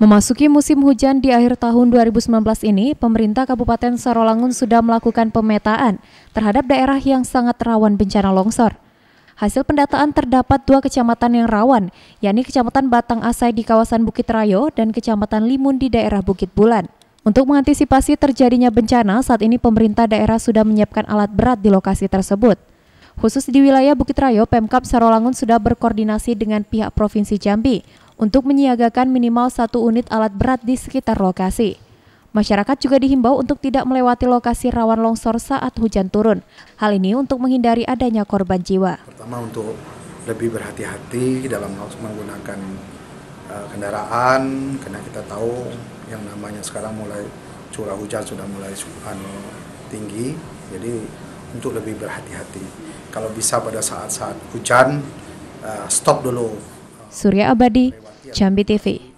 Memasuki musim hujan di akhir tahun 2019 ini, pemerintah Kabupaten Sarolangun sudah melakukan pemetaan terhadap daerah yang sangat rawan bencana longsor. Hasil pendataan terdapat dua kecamatan yang rawan, yakni Kecamatan Batang Asai di kawasan Bukit Rayo dan Kecamatan Limun di daerah Bukit Bulan. Untuk mengantisipasi terjadinya bencana, saat ini pemerintah daerah sudah menyiapkan alat berat di lokasi tersebut. Khusus di wilayah Bukit Rayo, Pemkap Sarolangun sudah berkoordinasi dengan pihak Provinsi Jambi untuk menyiagakan minimal satu unit alat berat di sekitar lokasi. Masyarakat juga dihimbau untuk tidak melewati lokasi rawan longsor saat hujan turun. Hal ini untuk menghindari adanya korban jiwa. Pertama untuk lebih berhati-hati dalam menggunakan uh, kendaraan karena kita tahu yang namanya sekarang mulai curah hujan sudah mulai anu, tinggi. Jadi untuk lebih berhati-hati. Kalau bisa pada saat-saat hujan uh, stop dulu. Surya Abadi Jambi TV